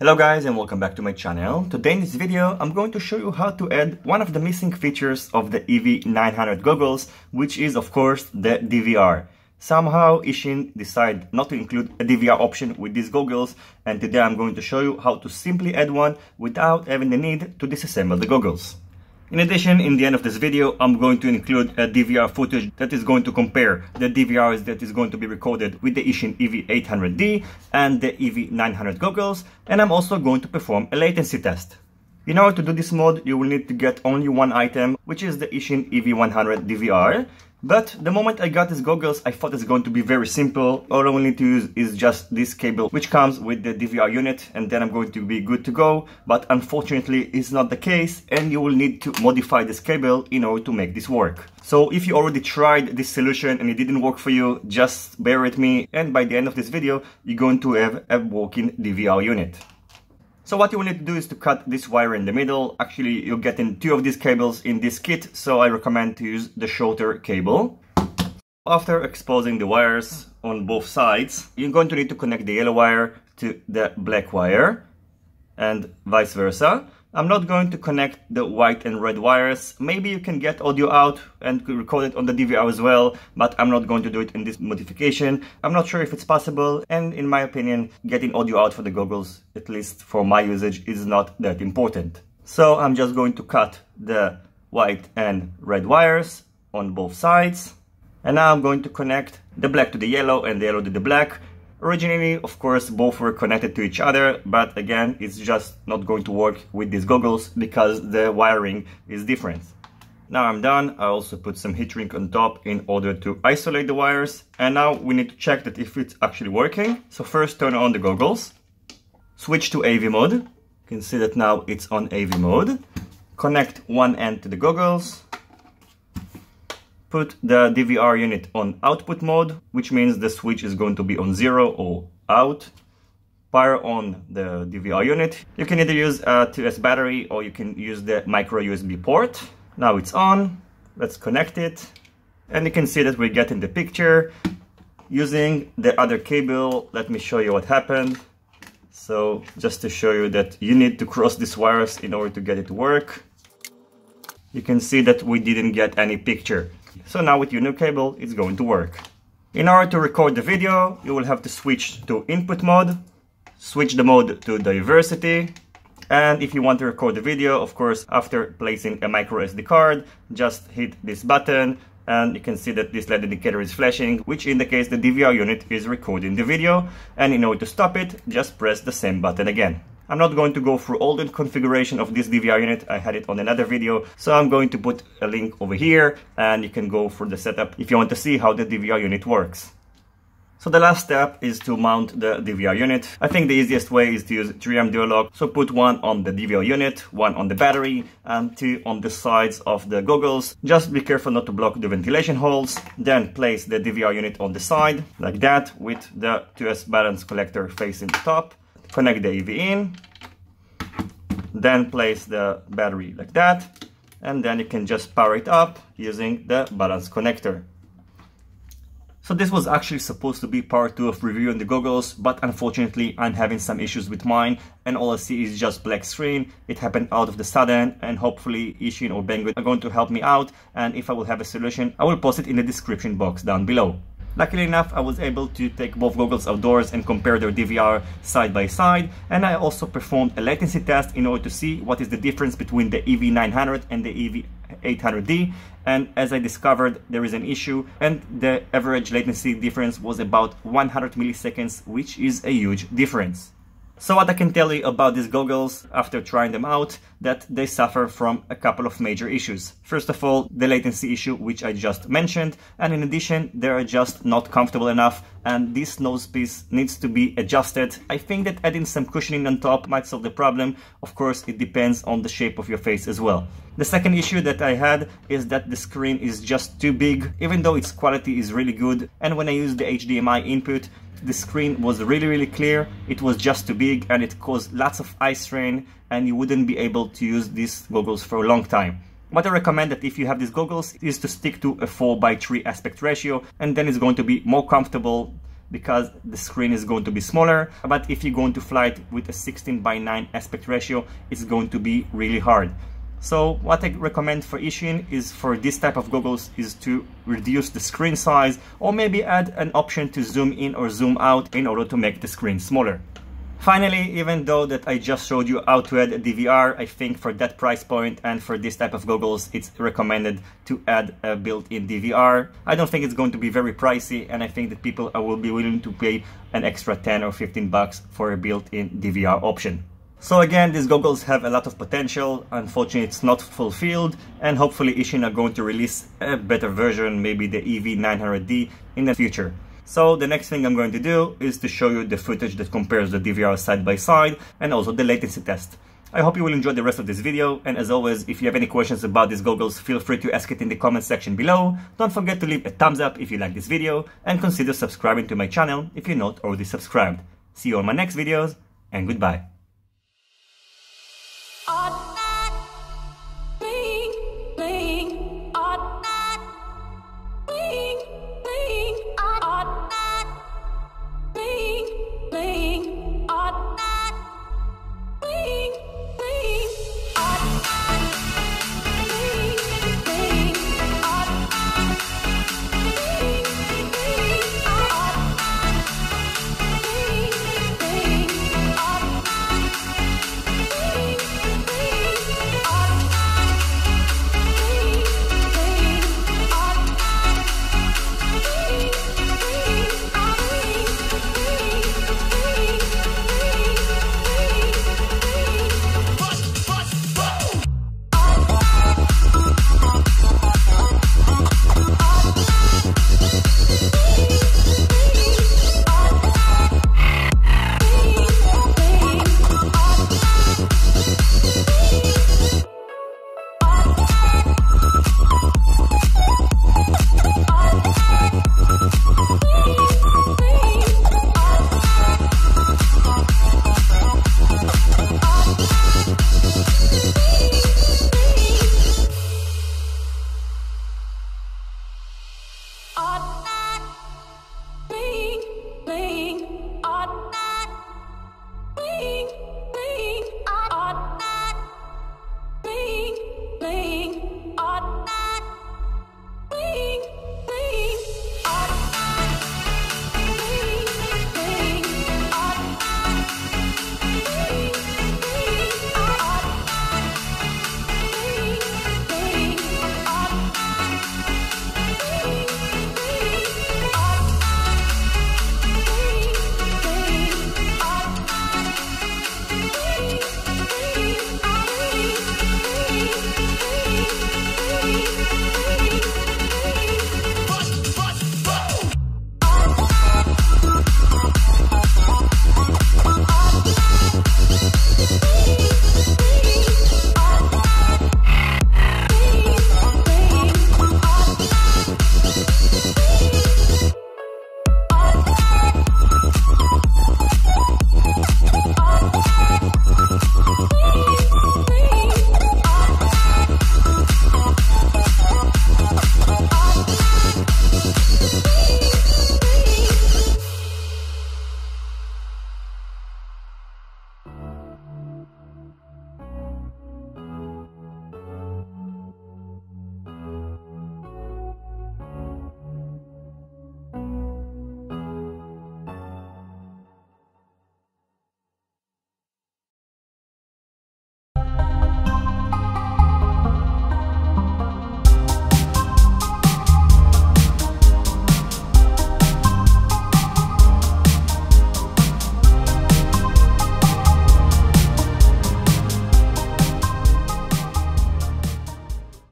Hello guys and welcome back to my channel. Today in this video I'm going to show you how to add one of the missing features of the EV900 goggles which is of course the DVR. Somehow Eachine decided not to include a DVR option with these goggles and today I'm going to show you how to simply add one without having the need to disassemble the goggles. In addition, in the end of this video, I'm going to include a DVR footage that is going to compare the DVRs that is going to be recorded with the Eachine EV800D and the EV900 goggles, and I'm also going to perform a latency test. In order to do this mod, you will need to get only one item, which is the Eachine EV100 DVR, but the moment I got these goggles, I thought it's going to be very simple. All I will need to use is just this cable, which comes with the DVR unit, and then I'm going to be good to go. But unfortunately, it's not the case, and you will need to modify this cable in order to make this work. So if you already tried this solution and it didn't work for you, just bear with me, and by the end of this video, you're going to have a working DVR unit. So what you will need to do is to cut this wire in the middle. Actually, you're getting two of these cables in this kit, so I recommend to use the shorter cable. After exposing the wires on both sides, you're going to need to connect the yellow wire to the black wire and vice versa. I'm not going to connect the white and red wires. Maybe you can get audio out and record it on the DVR as well, but I'm not going to do it in this modification. I'm not sure if it's possible, and in my opinion, getting audio out for the goggles, at least for my usage, is not that important. So I'm just going to cut the white and red wires on both sides. And now I'm going to connect the black to the yellow and the yellow to the black Originally, of course, both were connected to each other, but again, it's just not going to work with these goggles because the wiring is different. Now I'm done, I also put some heat shrink on top in order to isolate the wires. And now we need to check that if it's actually working. So first turn on the goggles, switch to AV mode. You can see that now it's on AV mode. Connect one end to the goggles, put the DVR unit on output mode, which means the switch is going to be on zero or out. Power on the DVR unit. You can either use a 2S battery or you can use the micro USB port. Now it's on. Let's connect it. And you can see that we're getting the picture. Using the other cable, let me show you what happened. So just to show you that you need to cross these wires in order to get it to work. You can see that we didn't get any picture. So now with your new cable, it's going to work. In order to record the video, you will have to switch to input mode, switch the mode to diversity, and if you want to record the video, of course, after placing a micro SD card, just hit this button and you can see that this LED indicator is flashing, which indicates the DVR unit is recording the video. And in order to stop it, just press the same button again. I'm not going to go through all the configuration of this DVR unit, I had it on another video, so I'm going to put a link over here and you can go for the setup if you want to see how the DVR unit works. So the last step is to mount the DVR unit. I think the easiest way is to use 3M Dual Lock. So put one on the DVR unit, one on the battery, and two on the sides of the goggles. Just be careful not to block the ventilation holes. Then place the DVR unit on the side, like that, with the 2S balance collector facing the top connect the AV in, then place the battery like that, and then you can just power it up using the balance connector. So this was actually supposed to be part 2 of reviewing the goggles, but unfortunately I'm having some issues with mine and all I see is just black screen. It happened out of the sudden and hopefully Eachine or Banggood are going to help me out and if I will have a solution, I will post it in the description box down below. Luckily enough, I was able to take both goggles outdoors and compare their DVR side by side, and I also performed a latency test in order to see what is the difference between the EV900 and the EV800D, and as I discovered, there is an issue, and the average latency difference was about 100 milliseconds, which is a huge difference. So what I can tell you about these goggles after trying them out, that they suffer from a couple of major issues. First of all, the latency issue, which I just mentioned, and in addition, they are just not comfortable enough, and this nose piece needs to be adjusted. I think that adding some cushioning on top might solve the problem. Of course, it depends on the shape of your face as well. The second issue that I had is that the screen is just too big, even though its quality is really good, and when I use the HDMI input, the screen was really really clear it was just too big and it caused lots of eye strain and you wouldn't be able to use these goggles for a long time what I recommend that if you have these goggles is to stick to a 4 by 3 aspect ratio and then it's going to be more comfortable because the screen is going to be smaller. But if you're going to fly it with a 16 by 9 aspect ratio, it's going to be really hard. So what I recommend for Eachine is for this type of goggles is to reduce the screen size or maybe add an option to zoom in or zoom out in order to make the screen smaller. Finally, even though that I just showed you how to add a DVR, I think for that price point and for this type of goggles, it's recommended to add a built-in DVR. I don't think it's going to be very pricey and I think that people will be willing to pay an extra 10 or 15 bucks for a built-in DVR option. So again, these goggles have a lot of potential. Unfortunately, it's not fulfilled and hopefully Eachine are going to release a better version, maybe the EV900D in the future. So the next thing I'm going to do is to show you the footage that compares the DVR side by side and also the latency test. I hope you will enjoy the rest of this video and as always if you have any questions about these goggles feel free to ask it in the comment section below. Don't forget to leave a thumbs up if you like this video and consider subscribing to my channel if you're not already subscribed. See you on my next videos and goodbye.